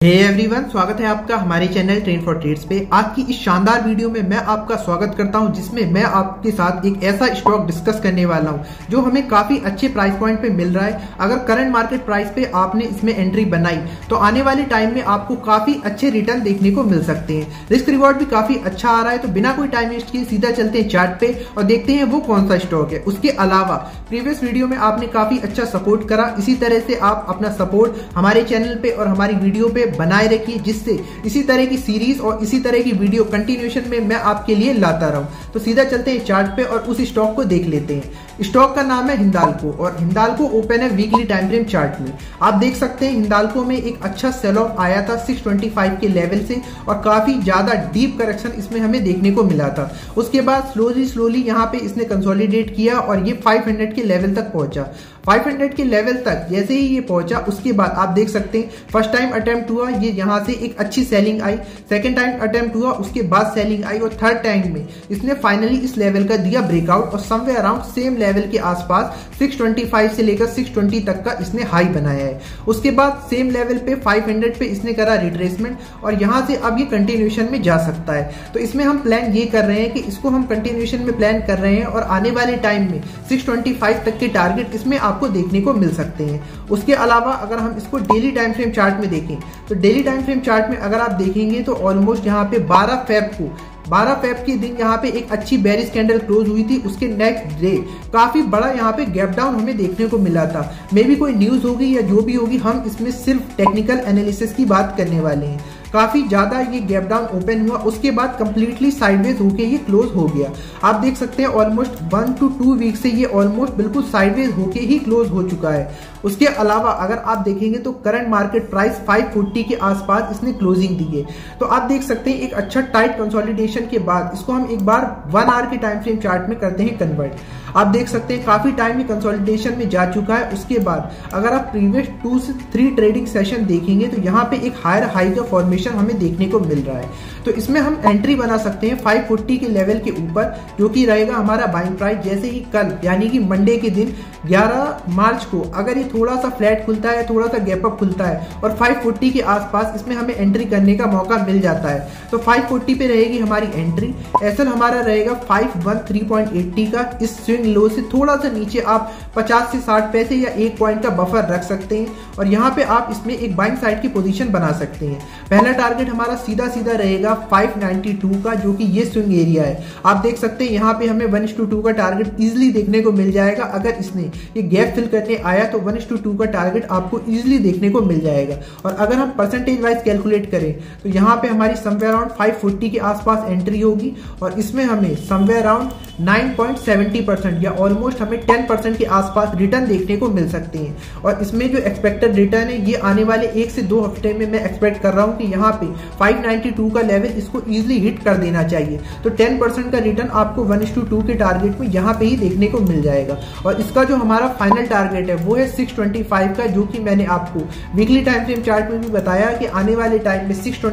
हे hey everyone स्वागत है आपका हमारे चैनल ट्रेन फॉर ट्रेड्स पे। आज की इस शानदार वीडियो में मैं आपका स्वागत करता हूँ, जिसमें मैं आपके साथ एक ऐसा स्टॉक डिस्कस करने वाला हूँ, जो हमें काफ़ी अच्छे प्राइस पॉइंट पे मिल रहा है। अगर करंट मार्केट प्राइस पे आपने इसमें एंट्री बनाई तो आने वाले टाइम में आपको काफ़ी अच्छे रिटर्न देखने को मिल सकते हैं। रिस्क रिवॉर्ड भी काफ़ी अच्छा आ रहा है तो बिना कोई टाइम वेस्ट किए सीधा चलते हैं चार्ट पे और देखते हैं वो कौन सा स्टॉक है। उसके अलावा प्रीवियस वीडियो में आपने काफ़ी अच्छा सपोर्ट करा। इसी तरह से आप अपना सपोर्ट हमारे चैनल पे और हमारी वीडियो पे बनाए रखिए, जिससे इसी तरह की सीरीज़ और इसी तरह की वीडियो कंटिन्यूशन में मैं आपके लिए लाता रहूँ। तो सीधा चलते हैं चार्ट पे और उस स्टॉक को देख लेते हैं। स्टॉक का नाम है हिंदालको, और हिंदालको ओपन है वीकली टाइम फ्रेम चार्ट में। आप देख सकते हैं हिंदालको में एक अच्छा सेल ऑफ़ आया था 625 के लेवल से, और काफ़ी ज़्यादा डीप करेक्शन इसमें हमें देखने को मिला था। उसके बाद स्लोली स्लोली यहाँ पे इसने कंसोलिडेट किया, और ये 500 के लेवल तक पहुँचा। 500 के लेवल तक जैसे ही ये पहुँचा, उसके बाद आप देख सकते हैं फ़र्स्ट टाइम अटेम्प्ट हुआ, ये यहाँ से एक अच्छी सेलिंग आई। सेकेंड टाइम अटेम्प्ट हुआ, उसके बाद सेलिंग आई, और थर्ड टाइम में इसने फाइनली इस लेवल का दिया ब्रेकआउट और समवे अराउंड सेम लेवल के आसपास 625 से लेकर 620 तक का इसने हाई बनाया है। उसके बाद सेम लेवल पे 500 पे इसने करा रिट्रेसमेंट और यहाँ से अब ये कंटिन्यूशन में जा सकता है। तो इसमें हम प्लान ये कर रहे हैं कि इसको हम कंटिन्यूशन में प्लान कर रहे हैं और आने वाले टाइम में 625 तक के टारगेट इसमें आपको देखने को मिल सकते हैं। उसके अलावा अगर हम इसको डेली टाइम फ्रेम चार्ट में देखें तो डेली टाइम फ्रेम चार्ट में अगर आप देखेंगे तो ऑलमोस्ट यहाँ पे 12 फेब को 12 फेब के दिन यहाँ पे एक अच्छी बेरिस कैंडल क्लोज हुई थी, उसके नेक्स्ट डे काफ़ी बड़ा यहाँ पे गैप डाउन हमें देखने को मिला था। मे भी कोई न्यूज़ होगी या जो भी होगी, हम इसमें सिर्फ़ टेक्निकल एनालिसिस की बात करने वाले हैं। काफ़ी ज़्यादा ये गैप डाउन ओपन हुआ, उसके बाद कम्प्लीटली साइडवेज होके ये क्लोज हो गया। आप देख सकते हैं almost one to two week से ये ऑलमोस्ट बिल्कुल साइडवेज होके ही क्लोज हो चुका है। उसके अलावा अगर आप देखेंगे तो करंट मार्केट प्राइस 540 के आसपास इसने क्लोजिंग दी है। तो आप देख सकते हैं एक अच्छा टाइट कंसोलिडेशन के बाद इसको हम एक बार वन आवर के टाइम फ्रेम चार्ट में करते हैं कन्वर्ट आप देख सकते हैं काफ़ी टाइम कंसोलिडेशन में जा चुका है। उसके बाद अगर आप प्रीवियस टू से थ्री ट्रेडिंग सेशन देखेंगे तो यहाँ पे एक हायर हाई का फॉर्मेशन हमें देखने को मिल रहा है। तो इसमें हम एंट्री बना सकते हैं 540 के लेवल के ऊपर, जो कि रहेगा हमारा बाइंग प्राइस जैसे ही कल, यानी कि मंडे के दिन 11 मार्च को। अगर ये थोड़ा सा फ्लैट खुलता है थोड़ा सा गैप अप खुलता है, और 540 के आसपास इसमें हमें एंट्री करने का मौका मिल जाता है। तो 540 पे रहेगी हमारी एंट्री एस हमारा रहेगा 513.80 का। इस स्विंग लो से थोड़ा सा नीचे आप 50 से 60 पैसे या एक पॉइंट का बफर रख सकते हैं, और यहाँ पे आप इसमें एक बाइंग साइड की पोजीशन बना सकते हैं। पहला टारगेट हमारा सीधा सीधा रहेगा 592 का, जो कि ये स्विंग एरिया है। आप देख सकते हैं, यहाँ पे हमें वन का टारगेट इजिली देखने को मिल जाएगा। अगर इसने ये गैप फिल करने आया तो वन का टारगेट आपको इजिली देखने को मिल जाएगा। और अगर हम परसेंटेज वाइज कैलकुलेट करें तो यहाँ पे हमारी समवेयर अराउंड 540 के आसपास एंट्री होगी। और इसमें हमें समवेयर अराउंड 9.70 परसेंट या ऑलमोस्ट हमें 10 परसेंट के आसपास रिटर्न देखने को मिल सकते हैं। और इसमें जो एक्सपेक्टेड रिटर्न है, ये आने वाले एक से दो हफ़्ते में मैं एक्सपेक्ट कर रहा हूँ कि यहाँ पे 592 का लेवल इसको इजिली हिट कर देना चाहिए। तो 10 परसेंट का रिटर्न आपको वन टू टू के टारगेट में यहाँ पे ही देखने को मिल जाएगा। और इसका जो हमारा फाइनल टारगेट है, वो है सिक्स का, जो कि मैंने आपको वीकली टाइम फ्रेम चार्ट में भी बताया कि आने वाले टाइम में सिक्स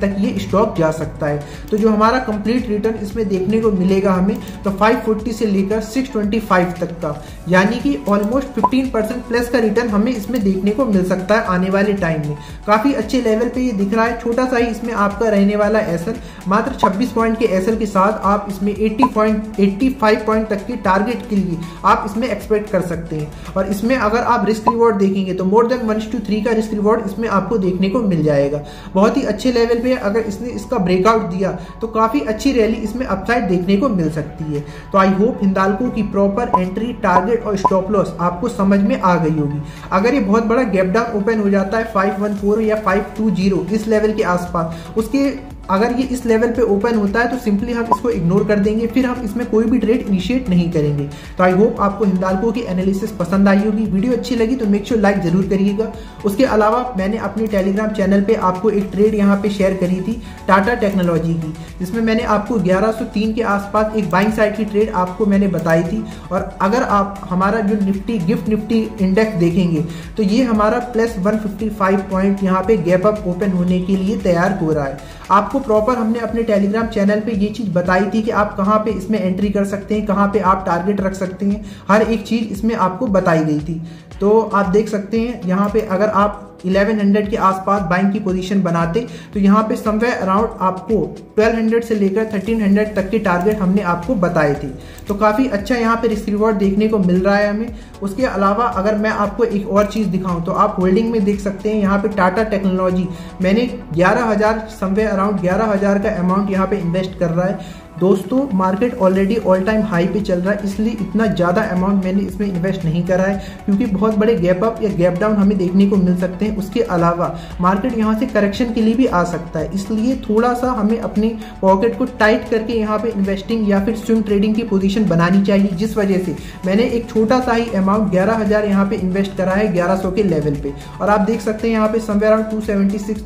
तक ये स्टॉक जा सकता है। तो जो हमारा कंप्लीट रिटर्न इसमें देखने को मिलेगा हमें तो 540 से लेकर 625 तक का। यानी कि ऑलमोस्ट 15 परसेंट प्लस का रिटर्न हमें इसमें देखने को मिल सकता है आने वाले टाइम में। काफ़ी अच्छे लेवल पे ये दिख रहा है। छोटा सा ही इसमें आपका रहने वाला एसएल मात्र 26 पॉइंट के एसएल के साथ आप इसमें 80 पॉइंट 85 पॉइंट तक के टारगेट के लिए आप इसमें एक्सपेक्ट कर सकते हैं। और इसमें अगर आप रिस्क रिवॉर्ड देखेंगे तो more than one two three का रिस्क रिवॉर्ड इसमें आपको देखने को मिल जाएगा। बहुत ही अच्छे लेवल पे अगर इसने इसका ब्रेकआउट दिया तो काफ़ी अच्छी रैली इसमें अपसाइड देखने को मिल सकती है। तो आई होप हिंदालको की प्रॉपर एंट्री टारगेट और स्टॉप लॉस आपको समझ में आ गई होगी। अगर ये बहुत बड़ा गैप डाउन ओपन हो जाता है 514 या 520 इस लेवल के आसपास, उसके अगर ये इस लेवल पे ओपन होता है तो सिंपली हम इसको इग्नोर कर देंगे, फिर हम इसमें कोई भी ट्रेड इनिशिएट नहीं करेंगे। तो आई होप आपको हिंदालको की एनालिसिस पसंद आई होगी। वीडियो अच्छी लगी तो मेक श्योर लाइक ज़रूर करिएगा। उसके अलावा मैंने अपने टेलीग्राम चैनल पे आपको एक ट्रेड यहाँ पे शेयर करी थी टाटा टेक्नोलॉजी की, जिसमें मैंने आपको ग्यारह के आसपास एक बाइंग साइड की ट्रेड आपको मैंने बताई थी। और अगर आप हमारा जो निफ्टी गिफ्ट निफ्टी इंडेक्स देखेंगे तो ये हमारा प्लस वन पॉइंट यहाँ पे गैप अप ओपन होने के लिए तैयार हो रहा है। आपको प्रॉपर हमने अपने टेलीग्राम चैनल पे ये चीज़ बताई थी कि आप कहाँ पे इसमें एंट्री कर सकते हैं, कहाँ पे आप टारगेट रख सकते हैं, हर एक चीज़ इसमें आपको बताई गई थी। तो आप देख सकते हैं, यहाँ पे अगर आप 1100 के आसपास बाइंग की पोजीशन बनाते तो यहाँ पे समवेयर अराउंड आपको 1200 से लेकर 1300 तक के टारगेट हमने आपको बताए थे। तो काफ़ी अच्छा यहाँ पे रिस्क रिवॉर्ड देखने को मिल रहा है हमें। उसके अलावा अगर मैं आपको एक और चीज़ दिखाऊँ तो आप होल्डिंग में देख सकते हैं, यहाँ पे टाटा टेक्नोलॉजी मैंने ग्यारह हज़ार अराउंड ग्यारह हज़ार का अमाउंट यहाँ पे इन्वेस्ट कर रहा है। दोस्तों market already all time high पे चल रहा है, इसलिए इतना ज़्यादा अमाउंट मैंने इसमें इन्वेस्ट नहीं करा है, क्योंकि बहुत बड़े गैप अप या गैप डाउन हमें देखने को मिल सकते हैं। उसके अलावा मार्केट यहाँ से करेक्शन के लिए भी आ सकता है, इसलिए थोड़ा सा हमें अपनी पॉकेट को टाइट करके यहाँ पे इन्वेस्टिंग या फिर स्विंग ट्रेडिंग की पोजिशन बनानी चाहिए, जिस वजह से मैंने एक छोटा सा ही अमाउंट ग्यारह हज़ार यहाँ पे इन्वेस्ट करा है ग्यारह के लेवल पे। और आप देख सकते हैं यहाँ पे समवेयर अराउंड टू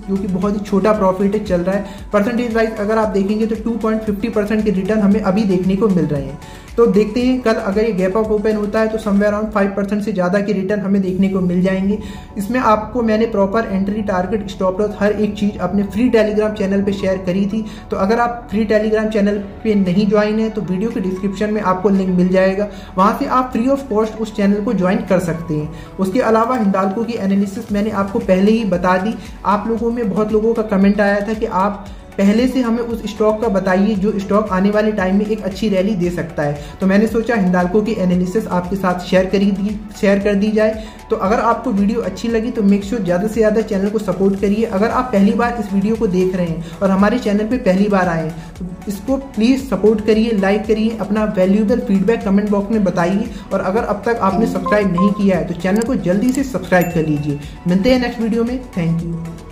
जो कि बहुत ही छोटा प्रॉफिट चल रहा है। परसेंटेज वाइज अगर आप देखेंगे तो टू परसेंट के रिटर्न हमें अभी देखने को मिल रहे हैं। तो देखते हैं, कल अगर ये गैप अप ओपन होता है तो समवेयर अराउंड फाइव परसेंट से ज़्यादा के रिटर्न हमें देखने को मिल जाएँगे। इसमें आपको मैंने proper entry target stop loss हर एक चीज़ अपने फ्री टेलीग्राम चैनल पे शेयर करी थी। तो अगर आप फ्री टेलीग्राम चैनल पे नहीं ज्वाइन है तो वीडियो के डिस्क्रिप्शन में आपको लिंक मिल जाएगा। वहाँ से आप फ्री ऑफ़ कॉस्ट उस चैनल को ज्वाइन कर सकते हैं। उसके अलावा हिंदालको की एनालिसिस मैंने आपको पहले ही बता दी। आप लोगों में बहुत लोगों का कमेंट आया था कि आप पहले से हमें उस स्टॉक का बताइए जो स्टॉक आने वाले टाइम में एक अच्छी रैली दे सकता है। तो मैंने सोचा हिंदालको की एनालिसिस आपके साथ शेयर करी दी, शेयर कर दी जाए। तो अगर आपको वीडियो अच्छी लगी तो मेक श्योर ज़्यादा से ज़्यादा चैनल को सपोर्ट करिए। अगर आप पहली बार इस वीडियो को देख रहे हैं और हमारे चैनल पर पहली बार आए तो इसको प्लीज़ सपोर्ट करिए लाइक करिए, अपना वैल्यूबल फीडबैक कमेंट बॉक्स में बताइए। और अगर अब तक आपने सब्सक्राइब नहीं किया है तो चैनल को जल्दी से सब्सक्राइब कर लीजिए। मिलते हैं नेक्स्ट वीडियो में। Thank you